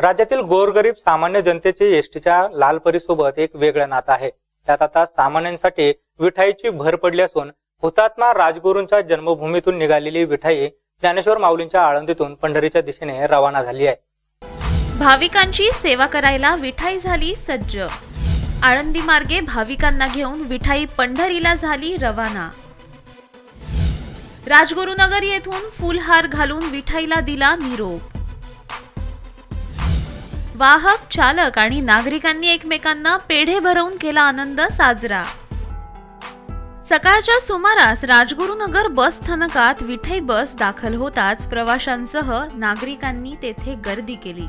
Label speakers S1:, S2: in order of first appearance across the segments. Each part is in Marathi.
S1: राज्यातील गोरगरीब सामान्य जनतेचे एसटीच्या लालपरीसोबत एक वेगळं नातं आहे. त्यात आता सामान्यांसाठी विठाईची भर पडली असून हुतात्मा राजगुरूंच्या जन्मभूमीतून निघालेली विठाई ज्ञानेश्वर माऊलींच्या आळंदीतून पंढरीच्या दिशेने रवाना झाली आहे.
S2: भाविकांची सेवा करायला विठाई झाली सज्ज. आळंदी मार्गे भाविकांना घेऊन विठाई पंढरीला झाली रवाना. राजगुरुनगर येथून फुलहार घालून विठाईला दिला निरोप. वाहक चालक आणि नागरिकांनी एकमेकांना पेढे भरवून केला आनंद साजरा. सकाळच्या सुमारास राजगुरुनगर बस स्थानकात विठई बस दाखल होताच प्रवाशांसह नागरिकांनी तेथे गर्दी केली.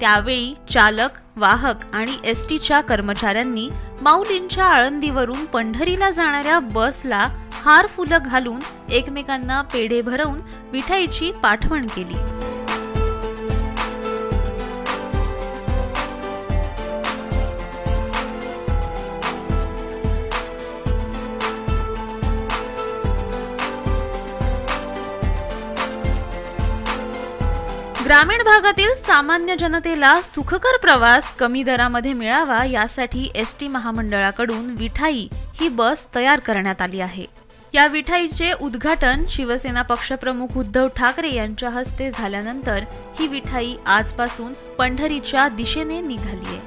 S2: त्यावेळी चालक वाहक आणि एस टीच्या कर्मचाऱ्यांनी माऊलींच्या आळंदीवरून पंढरीला जाणाऱ्या बसला हार फुलं घालून एकमेकांना पेढे भरवून विठाईची पाठवण केली. ग्रामीण भागातील सामान्य जनतेला सुखकर प्रवास कमी दरामध्ये मिळावा यासाठी एस टी महामंडळाकडून विठाई ही बस तयार करण्यात आली आहे. या विठाईचे उद्घाटन शिवसेना पक्षप्रमुख उद्धव ठाकरे यांच्या हस्ते झाल्यानंतर ही विठाई आजपासून पंढरीच्या दिशेने निघाली आहे.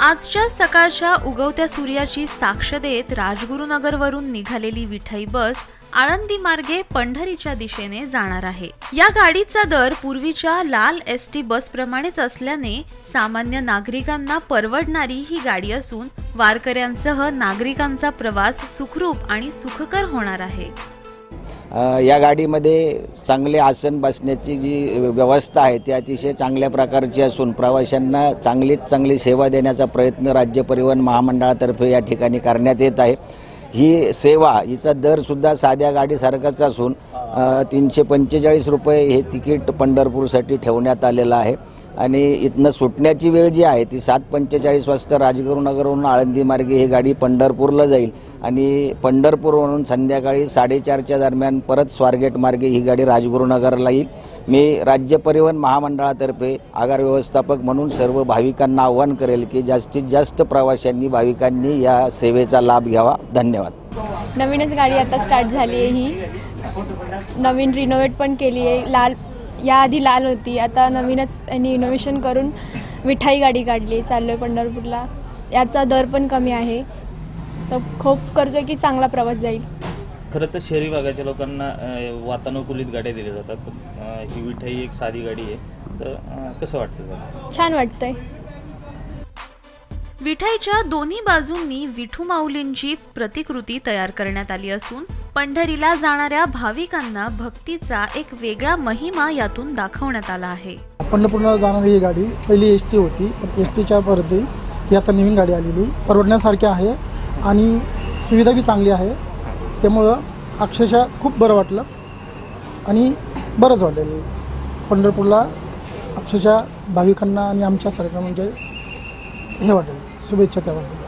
S2: आजच्या सकाळच्या उगवत्या सूर्याची साक्ष देत राजगुरुनगरवरून निघालेली विठाई बस आळंदी मार्गे पंढरीच्या दिशेने जाणार आहे. या गाडीचा दर पूर्वीच्या लाल एस टी बस प्रमाणेच असल्याने सामान्य नागरिकांना परवडणारी ही गाडी असून वारकऱ्यांसह नागरिकांचा प्रवास सुखरूप आणि सुखकर होणार आहे.
S3: या गाडीमध्ये चांगले आसन बसण्याची जी व्यवस्था आहे ती अतिशय चांगल्या प्रकारची असून प्रवाशांना चांगलीच चांगली सेवा देण्याचा प्रयत्न राज्य परिवहन महामंडळातर्फे या ठिकाणी करण्यात येत आहे. ही सेवा हिचा दरसुद्धा साध्या गाडीसारखाच असून तीनशे पंचेचाळीस रुपये हे तिकीट पंढरपूरसाठी ठेवण्यात आलेलं आहे. आणि इथनं सुटण्याची वेळ जी आहे ती सात पंचेचाळीस वाजता राजगुरुनगरवरून आळंदी मार्गे ही गाडी पंढरपूरला जाईल. आणि पंढरपूरवरून संध्याकाळी साडेचारच्या दरम्यान परत स्वारगेट मार्गे ही गाडी राजगुरुनगरला येईल. मी राज्य परिवहन महामंडळातर्फे आगार व्यवस्थापक म्हणून सर्व भाविकांना आव्हान करेल की जास्तीत जास्त प्रवाशांनी भाविकांनी या सेवेचा लाभ घ्यावा. धन्यवाद.
S4: नवीनच गाडी आता स्टार्ट झाली आहे ही. नवीन रिनोव्हेट पण केली आहे लाल याआधी लाल होती. आता नवीनच यांनी इनोव्हेशन करून मिठाई गाडी काढली चाललो आहे पंढरपूरला. याचा दर पण कमी आहे. तर खूप करतो की चांगला प्रवास जाईल.
S5: खरं तर शहरी भागाच्या लोकांना वातानुकूलित गाड्या दिल्या जातात. पण ही मिठाई एक साधी गाडी आहे. तर कसं वाटतं
S4: छान वाटतंय.
S2: विठाईच्या दोन्ही बाजूंनी विठू माऊलींची प्रतिकृती तयार करण्यात आली असून पंढरीला जाणाऱ्या भाविकांना भक्तीचा एक वेगळा महिमा यातून दाखवण्यात आला आहे.
S6: पंढरपूरला जाणारी ही गाडी पहिली एस टी होती पण एस टीच्या परत ही आता नवीन गाडी आलेली. परवडण्यासारखी आहे आणि सुविधा बी चांगली आहे. त्यामुळं अक्षरशः खूप बरं वाटलं आणि बरंच वाटेल पंढरपूरला अक्षरशः भाविकांना आणि आमच्यासारखं म्हणजे हे वाटेल. शुभेच्छा त्याबद्दल.